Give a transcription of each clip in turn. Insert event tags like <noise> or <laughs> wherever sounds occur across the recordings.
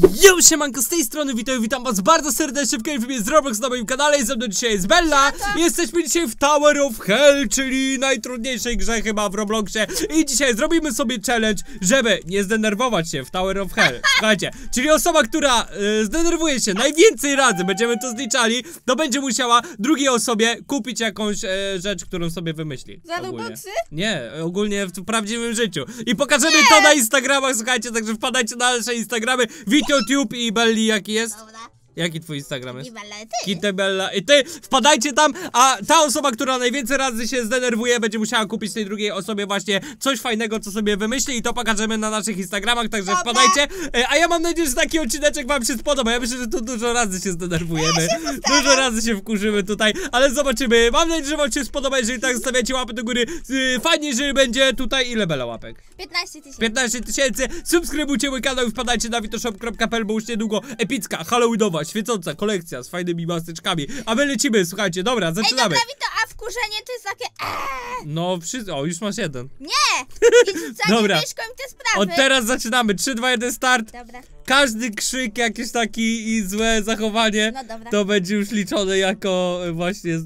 Yo, siemanko, z tej strony witam, witam was bardzo serdecznie w filmie z Roblox na moim kanale i ze mną dzisiaj jest Bella i Jesteśmy dzisiaj w Tower of Hell, czyli najtrudniejszej grze chyba w Robloxie I dzisiaj zrobimy sobie challenge, żeby nie zdenerwować się w Tower of Hell <laughs> Słuchajcie, czyli osoba, która y, zdenerwuje się najwięcej razy, będziemy to zliczali To będzie musiała drugiej osobie kupić jakąś e, rzecz, którą sobie wymyśli Za. Robuxy? Nie, ogólnie w prawdziwym życiu. I pokażemy to na Instagramach, słuchajcie, także wpadajcie na nasze Instagramy. WitoTube i Belli, jaki jest? Dobra. Jaki twój Instagram jest? Kitebella i ty wpadajcie tam, a ta osoba, która najwięcej razy się zdenerwuje, będzie musiała kupić tej drugiej osobie właśnie coś fajnego, co sobie wymyśli i to pokażemy na naszych Instagramach, także Dobra. wpadajcie. E, A ja mam nadzieję, że taki odcineczek wam się spodoba. Ja myślę, że tu dużo razy się zdenerwujemy. dużo razy się wkurzymy tutaj, ale zobaczymy. Mam nadzieję, że wam się spodoba, jeżeli tak zostawiacie łapy do góry. Fajnie, jeżeli będzie tutaj ile bela łapek? 15 tysięcy. 15 tysięcy, subskrybujcie mój kanał i wpadajcie na witoshop.pl, bo już niedługo epicka, halloweenowa, świecąca kolekcja z fajnymi maseczkami. A my lecimy, słuchajcie, dobra, Ej, zaczynamy. dobra, Wito, a wkurzenie to jest takie eee, No, wszyscy, o, już masz jeden. Nie! <laughs> Dobra. Od teraz zaczynamy, 3, 2, 1, start. Dobra, Każdy krzyk, jakiś taki i złe zachowanie, no dobra. to będzie już liczone jako e, właśnie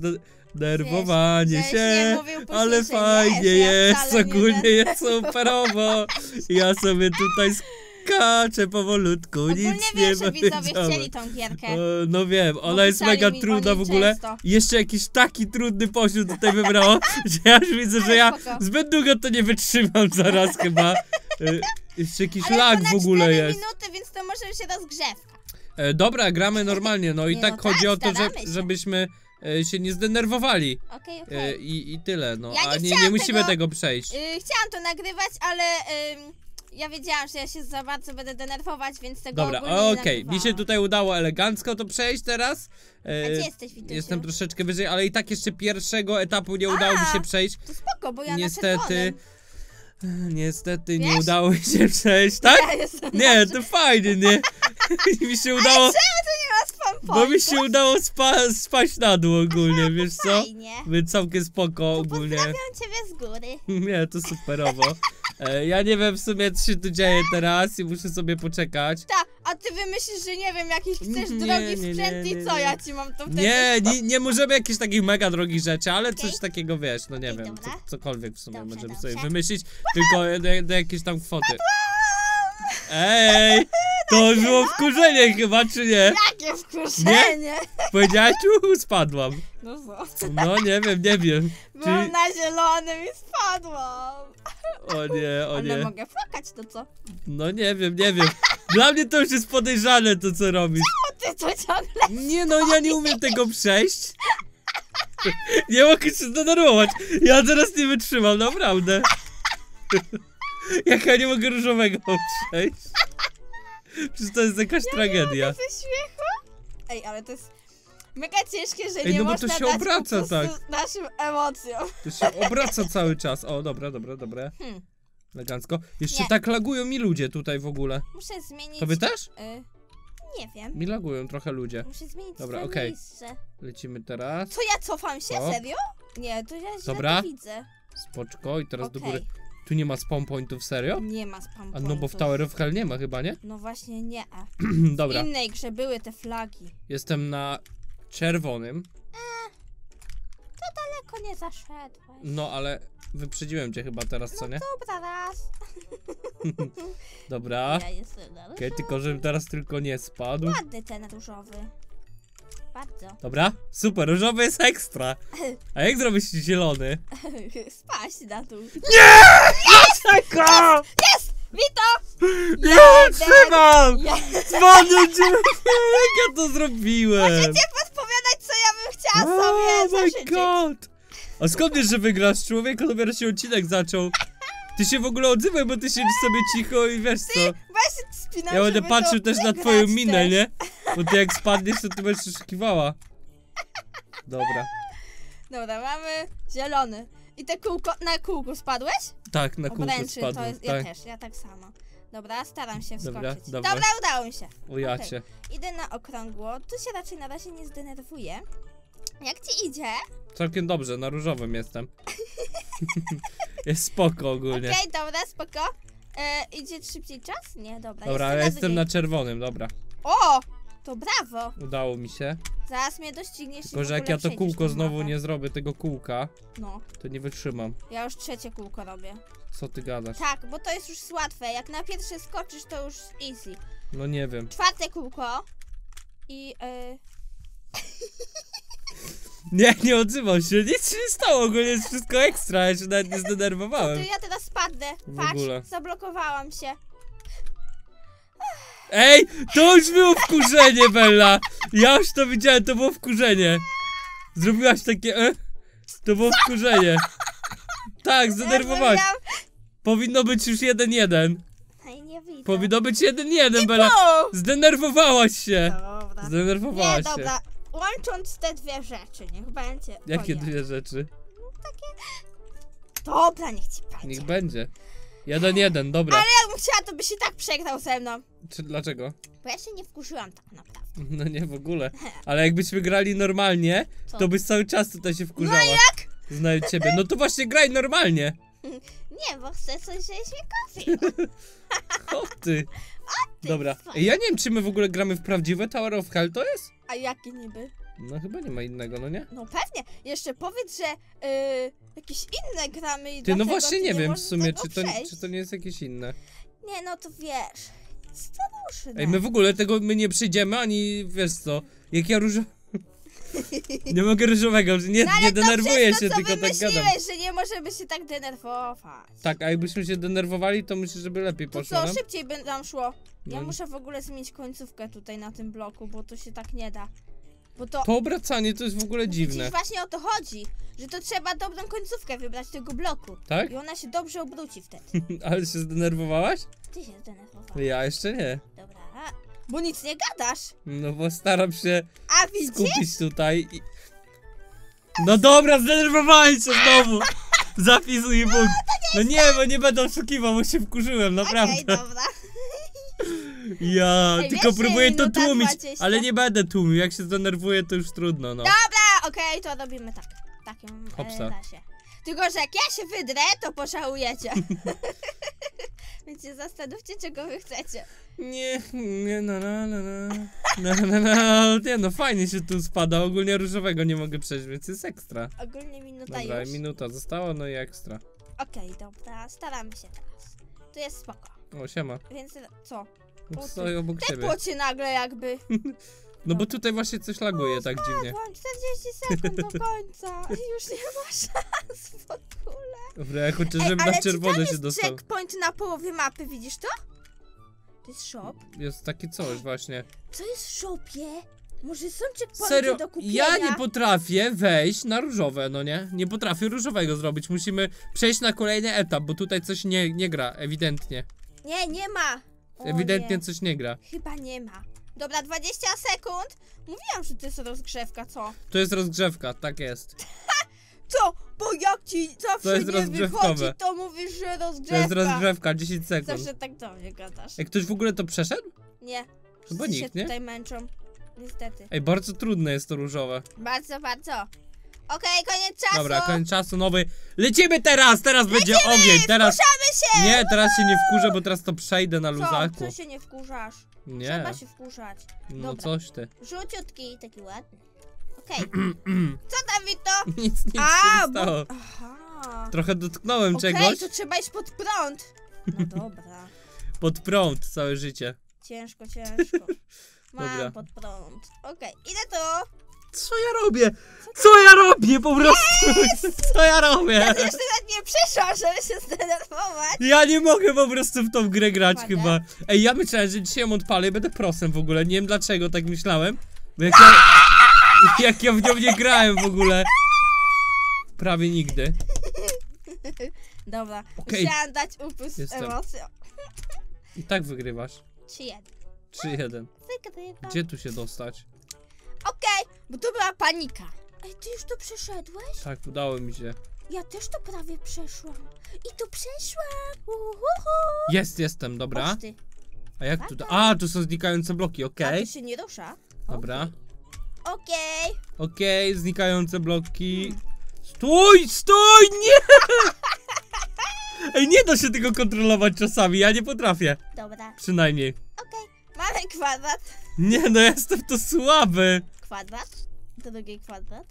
zdenerwowanie Wiesz, żeś nie się, mówił ale fajnie jest, nie ogólnie jest <laughs> superowo. Ja sobie tutaj skaczę powolutku, Ogólnie nic nie wiesz, że widzowie chcieli tą gierkę. E, No wiem, ona jest mega mi trudna w ogóle. często. Jeszcze jakiś taki trudny poziom tutaj wybrało, <laughs> że ja już widzę, że ja spoko. zbyt długo to nie wytrzymam zaraz chyba. E, Jeszcze jakiś Ale lag w ogóle 4 jest. minuty, więc to może być rozgrzewka. E, dobra, gramy <laughs> normalnie, no i Nie, tak no chodzi tak, o to, że, się. żebyśmy e, się nie zdenerwowali. Okej, E, okej. i, I tyle, no. Ja nie A nie, nie chciałam musimy tego- tego przejść. Y, chciałam to nagrywać, ale ym, ja wiedziałam, że ja się za bardzo będę denerwować, więc tego Dobra, nie okej. Mi się tutaj udało elegancko to przejść teraz. A E, gdzie jesteś, Witusiu? Jestem troszeczkę wyżej, ale i tak jeszcze pierwszego etapu nie udało mi A, się przejść. To spoko, bo ja na Niestety. Niestety nie Wiesz? udało mi się przejść, tak? Ja jestem Nie, to fajnie, nie? <laughs> mi się udało, Czemu to nie ma spam bo mi się udało spa, spaść na dół ogólnie, wiesz co? Fajnie. Więc całkiem spoko ogólnie. Pozdrawiam ciebie z góry. <laughs> Nie, to superowo. E, ja nie wiem w sumie co się tu dzieje teraz i muszę sobie poczekać. Ta, a ty wymyślisz, że nie wiem, jakiś chcesz Nie, drogi nie, sprzęt nie, i co, ja ci mam to wtedy... Nie, nie, nie możemy jakichś takich mega drogich rzeczy, ale coś Okej. takiego wiesz, no nie Okej, wiem, co, cokolwiek w sumie Dobrze, możemy dobrze. sobie wymyślić, tylko do, do jakiejś tam kwoty. Ej, to już było <laughs> wkurzenie chyba, czy nie? Jakie wkurzenie! Powiedziałaś, uhu, spadłam. No co? No nie wiem, nie wiem. Byłam na zielonym i spadłam. O nie, o Ale nie. mogę płakać, to co? No nie wiem, nie wiem. Dla mnie to już jest podejrzane to, co robisz. O, ty to ciągle... Nie no, ja nie umiem tego przejść. Nie mogę się zdenerwować. Ja teraz nie wytrzymam, naprawdę. <laughs> Jak ja nie mogę różowego przejść. Przecież to jest jakaś tragedia. Ze śmiechu? Ej, ale to jest mega ciężkie, że Ej, nie no bo to można się dać obraca, tak. naszym emocjom. To się obraca cały czas. O, dobra, dobra, dobra. Hmm. Elegancko. Jeszcze Nie. tak lagują mi ludzie tutaj w ogóle. Muszę zmienić... To wy też? Y, nie wiem. Mi lagują trochę ludzie. Muszę zmienić Dobra, okej. miejsce. Lecimy teraz. Co, ja cofam się? Hop. Serio? Nie, to ja źle Dobra. to widzę. Spoczko i teraz do Okej. góry. Tu nie ma spawn pointów, serio? Nie ma spam A no bo w pointów. Tower of Hell nie ma chyba, nie? <clears throat> No właśnie nie. <clears throat> Dobra. W innej grze były te flagi. Jestem na czerwonym. Daleko nie zaszedłeś. No, ale wyprzedziłem cię chyba teraz, co nie? Dobra, raz. <laughs> Dobra. Ja jestem na Okej, tylko żebym teraz tylko nie spadł. Ładny ten różowy. Bardzo. <laughs> Dobra, super, różowy jest ekstra. A jak zrobić zielony? Spaść na dół. Czeka! Wito! Nie trzymam! Ja Dzwonię cię! Jak ja to zrobiłem? Możecie podpowiadać, co ja bym chciała Oh sobie my zażyczyć. god! A skąd wiesz, że wygrasz? Człowieku, dopiero się odcinek zaczął. Ty się w ogóle odzywaj, bo ty siedzisz sobie cicho i wiesz co? Właśnie spinam, Ja będę żeby patrzył to też na wygrać twoją minę, też. nie? Bo ty jak spadniesz, to ty będziesz oszukiwała. Dobra. Dobra, mamy zielony. I te kółko, na kółku spadłeś? Tak, na kółko Obręczy, to spadłem. jest, ja Tak. też, ja tak samo. Dobra, staram się wskoczyć. Dobra, Dobra, dobra. udało mi się. Okej. cię. Idę na okrągło, tu się raczej na razie nie zdenerwuję. Jak ci idzie? Całkiem dobrze, na różowym jestem. <laughs> jest spoko ogólnie. Okej, dobra, spoko. E, idzie szybciej czas? Nie, dobra. Dobra, ja jestem drugiej. na czerwonym, dobra. O! To brawo! Udało mi się. Zaraz mnie dościgniesz Tylko, że jak ja to kółko znowu mapę. nie zrobię, tego kółka, No, to nie wytrzymam. ja już trzecie kółko robię. Co ty gadasz? Tak, bo to jest już łatwe. Jak na pierwsze skoczysz, to już easy. No nie wiem. Czwarte kółko. I e, <laughs> Nie, nie odzywam się, nic się nie stało, ogólnie jest wszystko ekstra, ja się nawet nie <laughs> to zdenerwowałem. ja teraz spadnę. W Patrz, ogóle. zablokowałam się. Ej, to już było wkurzenie, Bella! Ja już to widziałem, to było wkurzenie. Zrobiłaś takie, e? To było wkurzenie. Tak, zdenerwowałaś. Powinno być już 1-1. Ej, nie widzę. Powinno być 1-1, Bella. Zdenerwowałaś się. Dobra. Nie, Zdenerwowałaś się. dobra. Łącząc te dwie rzeczy, niech będzie. Jakie dwie rzeczy? Dobra, niech ci będzie. Niech będzie. 1-1, dobra. Ale jakbym chciała, to by się tak przegrał ze mną. Czy, dlaczego? Bo ja się nie wkurzyłam tak naprawdę. <laughs> No nie, w ogóle. Ale jakbyśmy grali normalnie, Co? to byś cały czas tutaj się wkurzała. No jak? Znając ciebie. No to właśnie graj normalnie. <laughs> Nie, bo chcę coś, żebyś mnie <laughs> kopił. O ty. ty Dobra. Ej, Ja nie wiem, czy my w ogóle gramy w prawdziwe Tower of Hell to jest? A jaki niby? No chyba nie ma innego, no nie? No pewnie. Jeszcze powiedz, że y, jakieś inne gramy i Ty, no dlatego właśnie ty nie wiem w możesz sumie, tego czy to, przejść. czy to nie jest jakieś inne. Nie, no to wiesz. Staruszne. Ej, my w ogóle tego my nie przyjdziemy, ani wiesz co, jak ja różo... nie mogę różowego, nie, no, ale nie denerwuję to się, to, tylko co tak gadam. wymyśliłeś, że nie możemy się tak denerwować. Tak, a jakbyśmy się denerwowali, to myślę, żeby lepiej To poszło co, nam. szybciej by nam szło. Ja No. muszę w ogóle zmienić końcówkę tutaj na tym bloku, bo to się tak nie da. Bo to... To obracanie to jest w ogóle dziwne. Widzisz, właśnie o to chodzi, że to trzeba dobrą końcówkę wybrać tego bloku. Tak? I ona się dobrze obróci wtedy. <laughs> Ale się zdenerwowałaś? Ty się zdenerwowałeś. Ja jeszcze nie. Bo nic nie gadasz. No bo staram się A widzisz? skupić tutaj i... No dobra, zdenerwowałem się znowu! <laughs> Zapisuj punkt. No nie, bo nie będę oszukiwał, bo się wkurzyłem, naprawdę. Okej, dobra. Ja, Ej, tylko wiesz, że próbuję to minuta tłumić, 20? ale nie będę tłumił. Jak się zdenerwuję, to już trudno, no. Dobra, okej, to robimy tak. W takim Hopsa. e, razie. Tylko, że jak ja się wydrę, to pożałujecie. <laughs> Więc się zastanówcie, czego wy chcecie. Nie, nie, no, no, no, no. No, no, no, nie, no fajnie się tu spada. Ogólnie różowego nie mogę przejść, więc jest ekstra. Ogólnie minuta Dobra, już. minuta została, no i ekstra. Okej, dobra, staramy się teraz. Tu jest spoko. O, siema. Więc co? O, Stoi obok ciebie. Tepło cię nagle jakby. <laughs> No bo tutaj właśnie coś laguje tak dziwnie. Mam 40 sekund do końca. <laughs> Już nie ma szans w ogóle. Dobra, ja chociaż Ej, żebym ale na czerwone jest się dostał. checkpoint na połowie mapy, widzisz to? To jest shop. Jest takie coś właśnie. Co jest w shopie? Może są checkpointy Serio, do kupienia? ja nie potrafię wejść na różowe, no nie? Nie potrafię różowego zrobić. Musimy przejść na kolejny etap, bo tutaj coś nie, nie gra, ewidentnie. Nie, nie ma. O Ewidentnie nie. coś nie gra. Chyba nie ma. Dobra, 20 sekund. Mówiłam, że to jest rozgrzewka, co? To jest rozgrzewka, tak jest. <laughs> Co? Bo jak ci zawsze nie wychodzi, to mówisz, że rozgrzewka. To jest rozgrzewka, 10 sekund. Zawsze tak do mnie gadasz. Jak ktoś w ogóle to przeszedł? Nie. Chyba Wszyscy się nikt, nie? tutaj męczą. Niestety. Ej, bardzo trudne jest to różowe. Bardzo, bardzo. Okej, koniec czasu. Dobra, koniec czasu nowy. Lecimy teraz, teraz będzie ogień. Teraz. Wkurzamy się! Nie, teraz się nie wkurzę, bo teraz to przejdę na Co? luzaku. Co się nie wkurzasz? Nie. Trzeba się wkurzać. No Dobra. coś ty. Żółciutki, taki ładny. Okej. <clears throat> Co tam, Wito? <laughs> Nic, nic się A, nie bo... stało. Aha. Trochę dotknąłem Okej, czegoś. to trzeba iść pod prąd. No <laughs> dobra. Pod prąd całe życie. Ciężko, ciężko. <laughs> Mam Dobra. pod prąd. Okej, idę tu. Co ja robię? Co ja robię po prostu? <laughs> Co ja robię? Ja jeszcze nawet nie przeszłam, żeby się zdenerwować. Ja nie mogę po prostu w tą grę grać chyba. Ej, ja myślałem, że dzisiaj ją odpalę i będę prosem w ogóle. Nie wiem dlaczego tak myślałem. Bo jak ja, <laughs> jak ja w nią nie grałem w ogóle. Prawie nigdy. Dobra, Okej. musiałam dać upust Jestem. emocjom. I tak wygrywasz. 3-1. 3-1. Wygrywam. Gdzie tu się dostać? Okej, bo to była panika. Ej, ty już to przeszedłeś? Tak, udało mi się. Ja też to prawie przeszłam. I to przeszłam. Uhuhu. Jest, jestem, dobra. Chodź ty. A jak tu? A, tu są znikające bloki, A okej. to się nie rusza. Dobra. Okej. Okej, znikające bloki. Stój, stój, nie! Ej, nie da się tego kontrolować czasami, ja nie potrafię. Dobra, Przynajmniej. okej. Mamy kwadrat. Nie, no jestem to słaby. Kwadrat. Drugi kwadrat.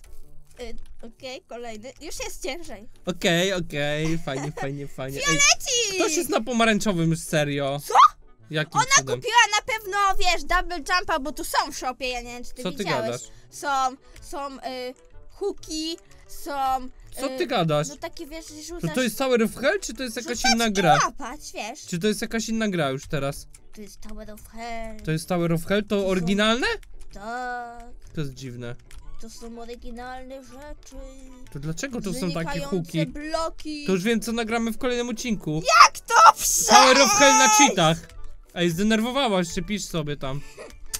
Y, okej, kolejny. Już jest ciężej. Okej, okej, <laughs> fajnie, fajnie, fajnie. Ej, Leci! ktoś jest na pomarańczowym już serio. Co? Jakim Ona cudem? kupiła na pewno, wiesz, double jumpa, bo tu są w shopie, ja nie wiem, czy ty Co ty widziałeś. gadasz? Są, są y, hooki, są... Co y, ty gadasz? No takie, wiesz, że To rzucasz... to jest of Hell, czy to jest jakaś rzucać inna i gra? łapać, wiesz. Czy to jest jakaś inna gra już teraz? To jest Tower of Hell. To jest Tower of Hell? To oryginalne? Tak, To jest dziwne. to są oryginalne rzeczy. To dlaczego to są takie hooki? bloki. To już wiem, co nagramy w kolejnym odcinku. Jak to przejść? Tower of Hell na cheatach. Ej, zdenerwowałaś się, pisz sobie tam.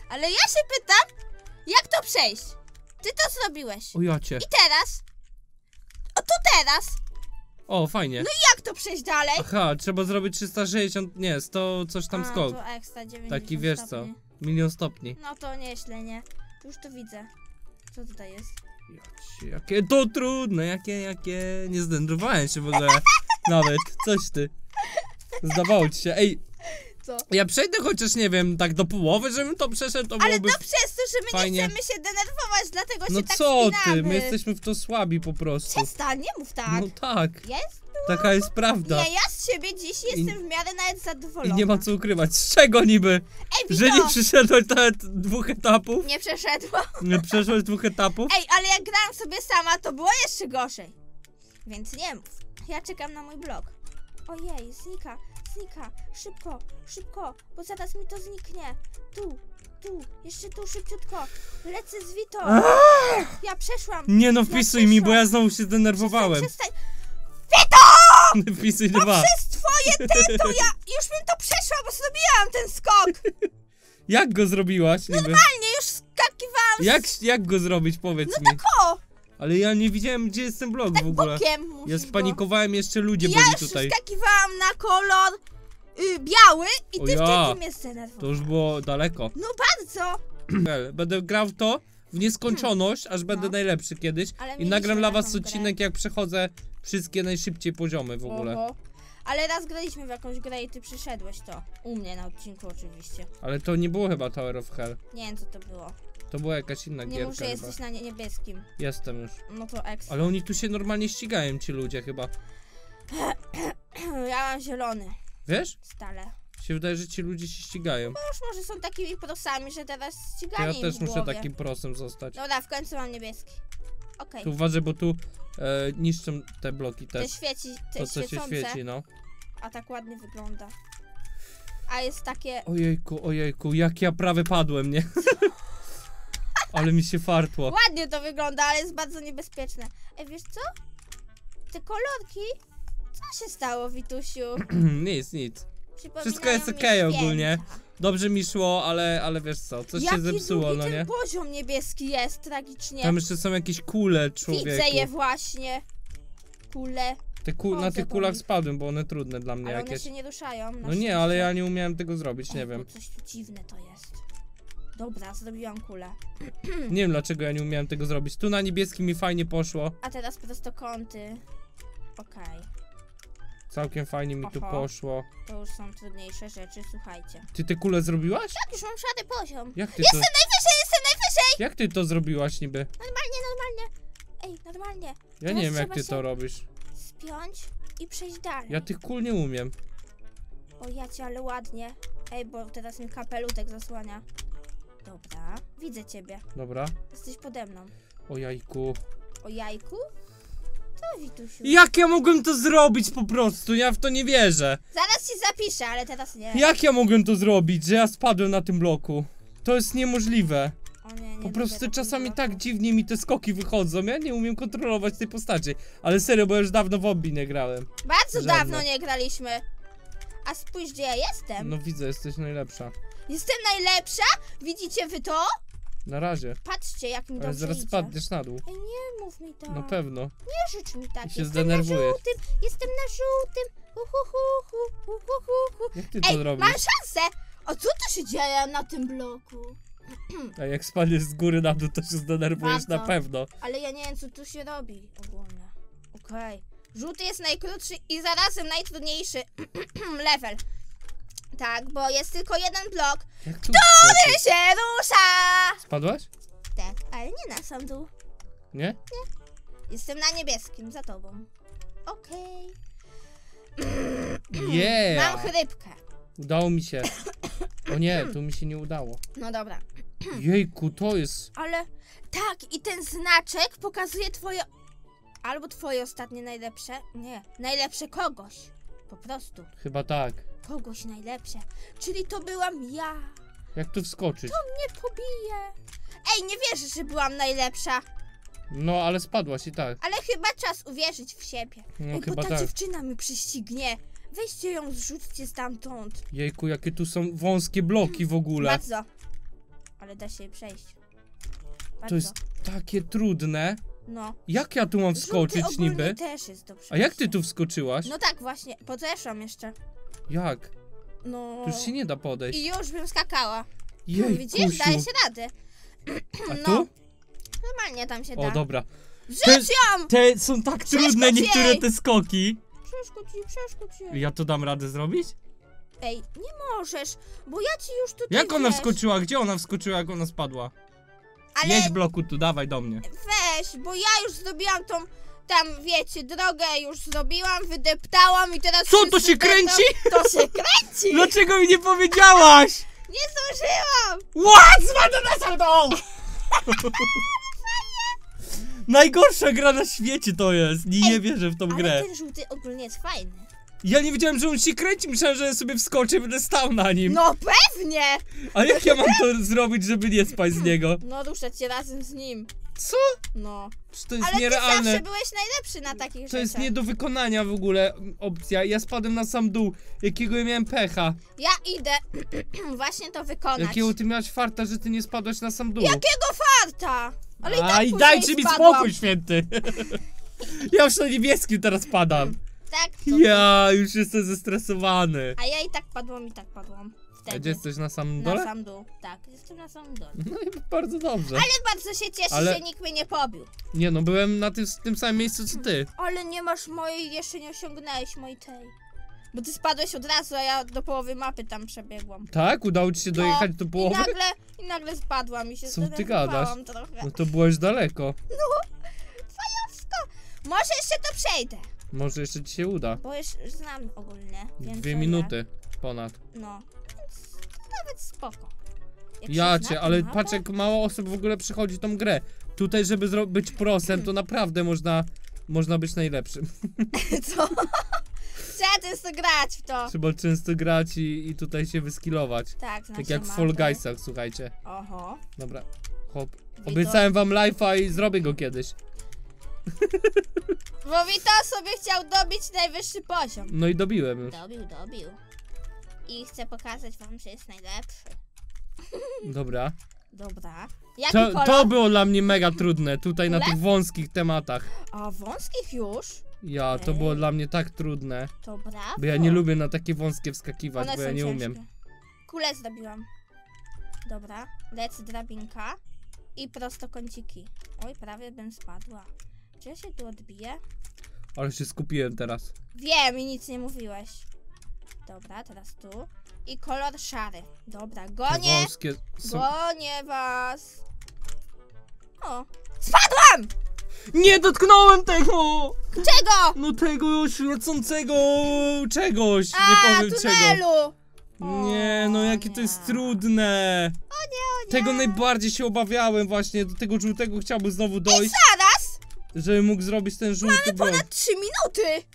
Ale ja się pytam, jak to przejść? Ty to zrobiłeś. O jacie. I teraz? O to teraz? O, fajnie. No Jak to przejść dalej? Aha, trzeba zrobić 360, nie, 100 coś tam A, skok. to ekstra 90 Taki wiesz co, stopni. milion stopni. No to nieźle, nie? Już to widzę. Co tutaj jest? Jacie, jakie to trudne, jakie, jakie... Nie zdenerwowałem się w ogóle. <laughs> Nawet, coś ty. Zdawało ci się. Ej, Co? ja przejdę chociaż, nie wiem, tak do połowy, żebym to przeszedł, to Ale byłoby... to przez to, że my fajnie. nie chcemy się denerwować, dlatego No się tak co ty, my jesteśmy w to słabi po prostu. Przestań, nie mów tak. No tak, Jest? Taka jest prawda. Nie, ja z siebie dziś jestem w miarę nawet zadowolona. I nie ma co ukrywać. Z czego niby? Ej, Że nie przyszedłeś nawet dwóch etapów? nie przeszedłam. Nie przeszłeś dwóch etapów? Ej, ale jak grałam sobie sama, to było jeszcze gorzej. Więc nie mów. Ja czekam na mój blog. Ojej, znika, znika. Szybko, szybko, bo zaraz mi to zniknie. Tu, tu, jeszcze tu szybciutko. Lecę z Wito. Ja przeszłam. Nie no, wpisuj mi, bo ja znowu się zdenerwowałem. Przestań, przestań. Wpisuj No dwa. przez twoje te, to ja już bym to przeszła, bo zrobiłam ten skok. Jak go zrobiłaś niby? Normalnie już skakiwałam z Jak, jak go zrobić, powiedz No mi. ko. Ale ja nie widziałem, gdzie jest ten blok Tak w ogóle. bokiem Ja go. spanikowałem, jeszcze ludzie Ja byli już tutaj. wskakiwałam na kolor y, biały i O ty ja. wtedy mnie To zdenerwowałeś. już było daleko. No bardzo! Będę grał w to w nieskończoność, aż będę No. najlepszy kiedyś. I nagram dla was grę. odcinek, jak przechodzę wszystkie najszybciej poziomy w ogóle. Oho. Ale raz graliśmy w jakąś grę i ty przyszedłeś to. U mnie na odcinku oczywiście. Ale to nie było chyba Tower of Hell. Nie wiem co to było. To była jakaś inna Nie gierka mów, że chyba. jesteś na nie niebieskim. Jestem już. No to ekstra. Ale oni tu się normalnie ścigają, ci ludzie chyba. <clears throat> Ja mam zielony. Wiesz? Stale. Się wydaje, że ci ludzie się ścigają. No już może są takimi prosami, że teraz To ściganie ja im też w muszę głowie. takim prosem zostać. Dobra, w końcu mam niebieski. Okej. Tu uważaj, bo tu e, niszczą te bloki Te też. świeci, te To co się świecące, świeci, no. a tak ładnie wygląda. A jest takie... Ojejku, ojejku, jak ja prawie padłem, nie? <laughs> Ale mi się fartło. Ładnie to wygląda, ale jest bardzo niebezpieczne. Ej, wiesz co? Te kolorki... Co się stało, Witusiu? <clears throat> nic, nic. Wszystko jest okej święta. ogólnie. Dobrze mi szło, ale, ale wiesz co, coś Jaki się zepsuło, no ten nie? poziom niebieski jest, tragicznie. Tam jeszcze są jakieś kule, człowieku. Widzę je właśnie. Kule, Te ku, na tych kulach spadłem, bo one trudne dla mnie ale one jakieś. się nie ruszają. No nie, ale ja nie umiałem tego zrobić, nie wiem. Coś tu dziwne to jest. Dobra, zrobiłam kulę. <clears throat> Nie wiem dlaczego ja nie umiałem tego zrobić. Tu na niebieskim mi fajnie poszło. A teraz prostokąty. Okej, Całkiem fajnie mi tu poszło. to już są trudniejsze rzeczy, słuchajcie. Ty te kule zrobiłaś? Tak, już mam szary poziom. Jak ty to, Jestem najwyżej, jestem najwyżej! jak ty to zrobiłaś niby? Normalnie, normalnie. Ej, normalnie. Ja Teraz nie wiem jak trzeba ty się- to robisz. Spiąć i przejść dalej. Ja tych kul nie umiem. O jacie, ale ładnie. Ej, bo teraz mi kapelutek zasłania. Dobra, widzę ciebie. Dobra. Jesteś pode mną. O jajku. O jajku? Witusiu. Jak ja mogłem to zrobić po prostu? Ja w to nie wierzę. Zaraz ci zapiszę, ale teraz nie. Jak ja mogłem to zrobić, że ja spadłem na tym bloku? To jest niemożliwe. O nie, nie Po lubię prostu czasami tak dziwnie mi te skoki wychodzą. Ja nie umiem kontrolować tej postaci. Ale serio, bo ja już dawno w obbi nie grałem. Bardzo żadne. dawno nie graliśmy. A spójrz, gdzie ja jestem. No widzę, jesteś najlepsza. Jestem najlepsza? Widzicie wy to? Na razie. Patrzcie, jak mi Ale dobrze zaraz idzie. spadniesz na dół. Ej, nie mów mi tak. Na pewno. Nie życz mi tak. I się jestem zdenerwujesz. na żółtym, jestem na żółtym. Hu, hu, hu, hu, hu, hu, hu, hu. Jak ty to Ej, robisz? mam szansę! A co tu się dzieje na tym bloku? <clears throat> A jak spadniesz z góry na dół, to się zdenerwujesz na pewno. Ale ja nie wiem, co tu się robi ogólnie. Okej. Żółty jest najkrótszy i zarazem najtrudniejszy <clears throat> level. Tak, bo jest tylko jeden blok, Jak tu który się rusza! Spadłaś? Tak, ale nie na sam dół. Nie? Jestem na niebieskim, za tobą. Okej. <clears throat> Mam Yeah! chrypkę. Udało mi się. <clears throat> O nie, tu mi się nie udało. No dobra. <clears throat> Jejku, to jest... Ale tak, i ten znaczek pokazuje twoje. Albo twoje ostatnie najlepsze. Nie, najlepsze kogoś. Po prostu. Chyba tak. Kogoś najlepsze. Czyli to byłam ja. Jak tu wskoczyć? Mnie pobije. Ej, nie wierzę, że byłam najlepsza. No, ale spadłaś i tak. Ale chyba czas uwierzyć w siebie. No Ej, chyba bo ta tak. dziewczyna mi przyścignie. Weźcie ją, zrzućcie stamtąd. Jejku, jakie tu są wąskie bloki w ogóle. Bardzo. Ale da się przejść. Bardzo. To jest takie trudne. No. Jak ja tu mam Żółty wskoczyć ogólnie niby? też jest do A jak ty tu wskoczyłaś? No tak, właśnie. Podeszłam jeszcze. Jak? No. Tu już się nie da podejść. I już bym skakała. No, Jejku, widzisz, daje się rady. <clears throat> A no. tu? Normalnie tam się O, da. dobra. Rzuć ją! Te są tak Przeszkodź trudne niektóre jej! te skoki. Przeszkodź jej, przeszkodź jej. Ja to dam radę zrobić? Ej, nie możesz, bo ja ci już tutaj Jak ona wiesz, wskoczyła? Gdzie ona wskoczyła, jak ona spadła? Ale Jedź bloku tu, dawaj do mnie. weź, bo ja już zrobiłam tą, tam wiecie, drogę już zrobiłam, wydeptałam i teraz Co, to się kręci? To się kręci! <laughs> Dlaczego mi nie powiedziałaś? <laughs> Nie zdążyłam! What? Spadł na! <laughs> Najgorsza gra na świecie to jest. Nie, wierzę w tą Ale grę. ten żółty ogólnie jest fajny. Ja nie wiedziałem, że on się kręci. Myślałem, że sobie wskoczę i będę stał na nim. No pewnie! A jak ja mam to zrobić, żeby nie spać z niego? No ruszać się razem z nim. Co? No. Czy to jest Ale ty nierealne? zawsze byłeś najlepszy na takich To rzeczach. jest nie do wykonania w ogóle opcja. Ja spadłem na sam dół. Jakiego ja miałem pecha. Ja idę <clears throat> właśnie to wykonać. Jakiego ty miałaś farta, że ty nie spadłaś na sam dół. Jakiego farta? Ale i tak A i później dajcie mi spadłam. spokój, święty. <laughs> ja już na niebieskim teraz padam. Tak, to... Ja już jestem zestresowany. A ja i tak padłam, i tak padłam. Wtedy. gdzie jesteś na samym Na dole? sam dół. Tak, jestem na samym dole. No i bardzo dobrze. Ale bardzo się cieszę, Ale- że nikt mnie nie pobił. Nie no, byłem na tym, tym samym miejscu co ty. Ale nie masz mojej, jeszcze nie osiągnęłeś mojej tej. Bo ty spadłeś od razu, a ja do połowy mapy tam przebiegłam. Tak? Udało ci się dojechać do I połowy? nagle, i nagle spadłam i się Co ty gadasz? zdenerwowałam trochę. No to byłeś daleko. Fajowsko! Może jeszcze to przejdę. Może jeszcze ci się uda. Bo już znam ogólnie. Dwie minuty ponad. No. Nawet spoko. Jak Ja cię, ale mapę- patrz jak mało osób w ogóle przychodzi tą grę. Tutaj, żeby być prosem, to naprawdę można, można być najlepszym. <laughs> <laughs> Co? Trzeba często grać w to. Trzeba często grać i, i tutaj się wyskilować. Tak, znaczy Tak jak w Fall Guysach, słuchajcie. Oho. Dobra, hop. Wito- Obiecałem wam live'a i zrobię go kiedyś. <laughs> Bo Vito sobie chciał dobić najwyższy poziom. No i dobiłem już. Dobił, dobił. I chcę pokazać wam, że jest najlepszy. <laughs> Dobra. Dobra. Jaki To, kolor? to było dla mnie mega trudne, tutaj na tych wąskich tematach. A wąskich już? Ja, to było dla mnie tak trudne. To brawo. Bo ja nie lubię na takie wąskie wskakiwać, bo ja nie umiem. Kulę zrobiłam. Dobra. Lecę drabinka. I prostokąciki. Oj, prawie bym spadła. Czy ja się tu odbiję? Ale się skupiłem teraz. Wiem i nic nie mówiłeś. Dobra, teraz tu. I kolor szary. Dobra, gonię. wąskie są... Gonię was. O. Spadłam! Nie dotknąłem tego! Czego? No tego świecącego czegoś, nie A, powiem czego. tunelu! Nie, no jakie to jest nie. trudne. O nie, o nie. Tego najbardziej się obawiałem właśnie, do tego żółtego chciałbym znowu dojść, Zaraz! żeby mógł zrobić ten żółty blok. Ponad 3 minuty!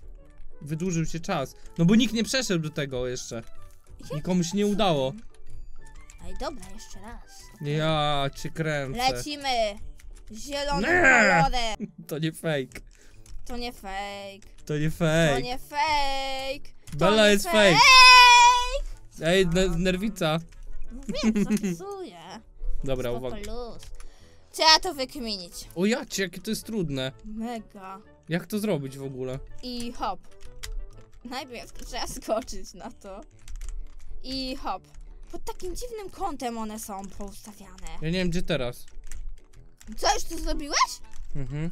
Wydłużył się czas. No bo nikt nie przeszedł do tego jeszcze. Nikomu się nie udało. Ej, dobra, jeszcze raz. Ja cię kręcę. Lecimy! Zielonym Nie. kolorem. <laughs> To nie fake. To nie fake. To nie To fake. nie fake. To Bella nie jest fake. Ej, ne- nerwica. No wiem, <laughs> zapisuję. Dobra, Spoko, uwaga. luz. Trzeba to wykminić. O jacie, jakie to jest trudne. Mega. Jak to zrobić w ogóle? I hop. Najpierw trzeba skoczyć na to. I hop. Pod takim dziwnym kątem one są poustawiane. Ja nie wiem gdzie teraz. Co, już to zrobiłeś? Mhm.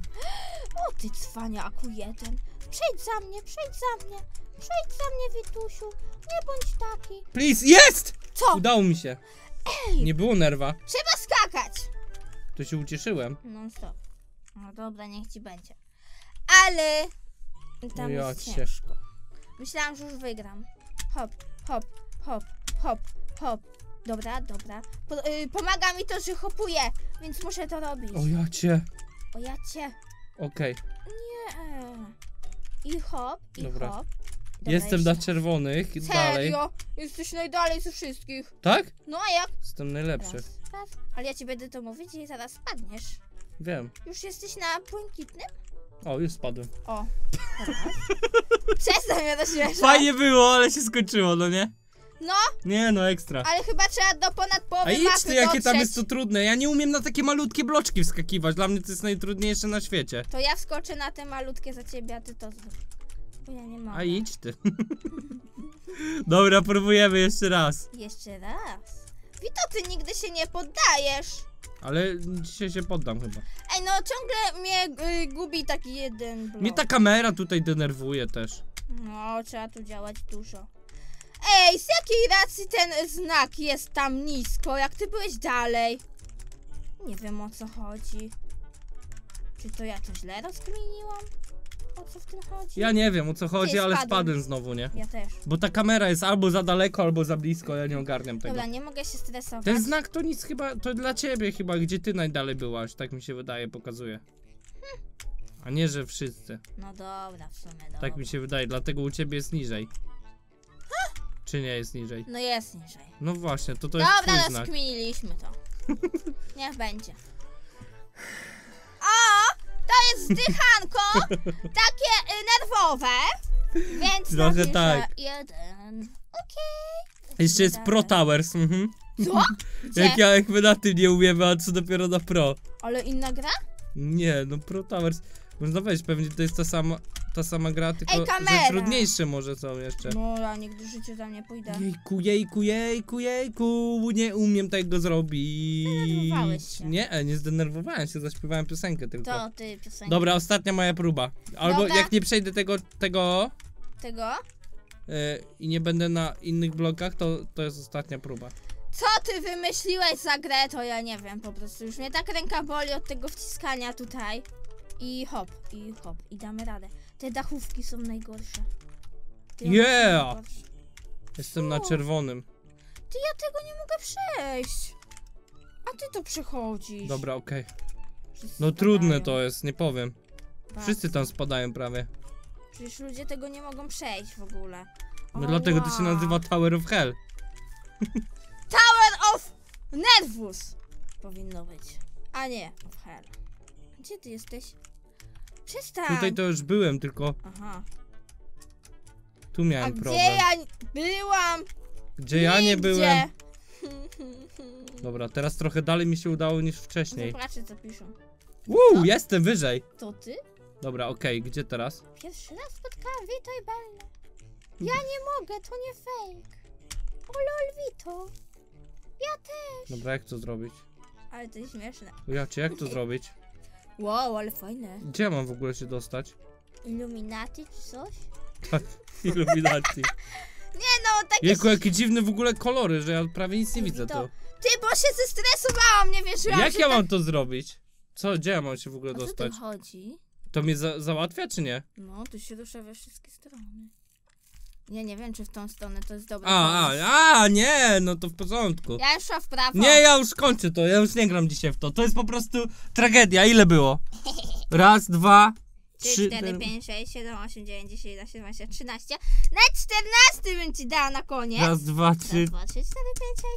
O ty cwaniaku jeden. Przejdź za mnie, przejdź za mnie. Przejdź za mnie, Witusiu. Nie bądź taki. Please, jest! Co? Udało mi się. Ej, Nie było nerwa. trzeba skakać. To się ucieszyłem. No stop. No dobra, niech ci będzie. Ale tam jest cię. ciężko. Myślałam, że już wygram. Hop, hop, hop, hop, hop. Dobra, dobra. Po, y, pomaga mi to, że hopuję, więc muszę to robić. O ja cię. O ja cię. Okej. Nie. I hop, i Dobra. hop. Dobra, Jestem jeszcze. czerwonych. Dalej. Serio? Jesteś najdalej ze wszystkich. Tak? No a jak? Jestem najlepszy. Raz, raz. Ale ja ci będę to mówić i zaraz spadniesz. Wiem. Już jesteś na błękitnym? O, już spadłem. O. Przestań mnie dośmieszać. Fajnie było, ale się skończyło, no nie? No, Nie, no ekstra. ale chyba trzeba do ponad połowy A idź ty, jakie tam dotrzeć. jest to trudne. Ja nie umiem na takie malutkie bloczki wskakiwać. Dla mnie to jest najtrudniejsze na świecie. To ja wskoczę na te malutkie za ciebie, a ty to zrób. Bo ja nie mogę. A idź ty. <laughs> Dobra, próbujemy jeszcze raz. Jeszcze raz. Wito, ty nigdy się nie poddajesz. Ale dzisiaj się poddam chyba. Ej, no ciągle mnie y, gubi taki jeden blok. Mnie ta kamera tutaj denerwuje też. No, trzeba tu działać dużo. Ej, z jakiej racji ten znak jest tam nisko, jak ty byłeś dalej? Nie wiem o co chodzi. Czy to ja to źle rozkminiłam? O co w tym chodzi? Ja nie wiem o co chodzi, Ty, ale spadłem. spadłem znowu, nie? Ja też. Bo ta kamera jest albo za daleko, albo za blisko, ja nie ogarniam tego. Dobra, nie mogę się stresować. Ten znak to nic chyba, to dla ciebie chyba, gdzie ty najdalej byłaś, tak mi się wydaje, pokazuje. A nie, że wszyscy. No dobra, w sumie dobra. Tak mi się wydaje, dlatego u ciebie jest niżej. Czy nie jest niżej? No jest niżej. No właśnie, to to jest Dobra, twój znak. rozkminiliśmy to. <laughs> Niech będzie. Jest zdychanko! <laughs> takie y, nerwowe. Więc Trochę napiszę tak. jeden. Okej. Jeszcze jest Pro Towers, mhm. Co? <laughs> Gdzie? Jak, ja, jak my na tym nie umiemy, a co dopiero na Pro. Ale inna gra? Nie, no Pro Towers. Można wejść, pewnie to jest ta sama, ta sama gra, tylko Ej, że trudniejsze może są jeszcze. No, ja nigdy w życiu tam nie pójdę. Jejku, jejku, jejku, jejku, nie umiem tego zrobić. Zdenerwowałeś się. Nie, e, nie zdenerwowałem się, zaśpiewałem piosenkę tylko. To ty piosenka. Dobra, ostatnia moja próba. Albo Dobra. jak nie przejdę tego, tego Tego? e, i nie będę na innych blokach, to, to jest ostatnia próba. Co ty wymyśliłeś za grę, to ja nie wiem po prostu. Już mnie tak ręka boli od tego wciskania tutaj. I hop, i hop, i damy radę. Te dachówki są najgorsze. Ty, one są Yeah! najgorsze. Jestem na czerwonym. Ty, ja tego nie mogę przejść. A ty to przechodzisz. Dobra, okej. Wszyscy No trudne spadają. to jest, nie powiem. Wszyscy tam spadają prawie. Przecież ludzie tego nie mogą przejść w ogóle. No O, dlatego to się wow. nazywa Tower of Hell. Tower of Nervus powinno być. A nie, of Hell. Gdzie ty jesteś? Przestań. Tutaj to już byłem, tylko Aha. tu A miałem gdzie problem. ja n- byłam? Gdzie ja nie Nigdzie. byłem. <laughs> Dobra, teraz trochę dalej mi się udało niż wcześniej. Zobaczcie co piszą. Uuu, jestem wyżej. To ty? Dobra, okej, gdzie teraz? Pierwszy raz spotkałam Vito i Bellę. Ja nie mogę, to nie fake. O lol, Vito. Ja też. Dobra, jak to zrobić? Ale to jest śmieszne. Ja cię, jak to <laughs> zrobić? Wow, ale fajne. Gdzie ja mam w ogóle się dostać? Illuminati czy coś? <laughs> Tak, iluminacji. <laughs> Nie no, takie... Jejku, jakie dziwne w ogóle kolory, że ja prawie nic nie widzę to- tu. Ty, bo się zestresowałam, nie wierzyłam, Jak ja tak- mam to zrobić? Co, gdzie ja mam się w ogóle O co dostać? chodzi? To mnie za załatwia, czy nie? No, tu się rusza we wszystkie strony. Ja nie wiem, czy w tą stronę to jest dobry A, a, a, nie, no to w porządku. Ja już szła w prawo. Nie, ja już kończę to, ja już nie gram dzisiaj w to. To jest po prostu tragedia. Ile było? <laughs> Raz, dwa, 3, trzy. 4, 5, 6, 7, 8, 9, 10, 11, 12, 13. Nawet 14 bym ci dała na koniec. Raz, dwa, Raz, trzy. 2, 3, 4, 5,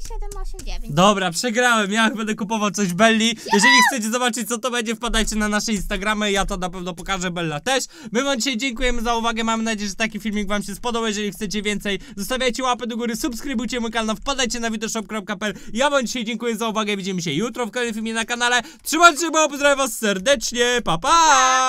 6, 7, 8, 9. Dobra, przegrałem. Ja będę kupował coś Belli. Jeżeli chcecie zobaczyć, co to będzie, wpadajcie na nasze Instagramy. Ja to na pewno pokażę, Bella też. My wam dzisiaj dziękujemy za uwagę. Mam nadzieję, że taki filmik wam się spodobał. Jeżeli chcecie więcej, zostawiajcie łapę do góry, subskrybujcie mój kanał, wpadajcie na videoshop.pl. Ja wam dzisiaj dziękuję za uwagę. Widzimy się jutro w kolejnym filmie na kanale. Trzymajcie się, bo pozdrawiam was serdecznie. Pa, pa!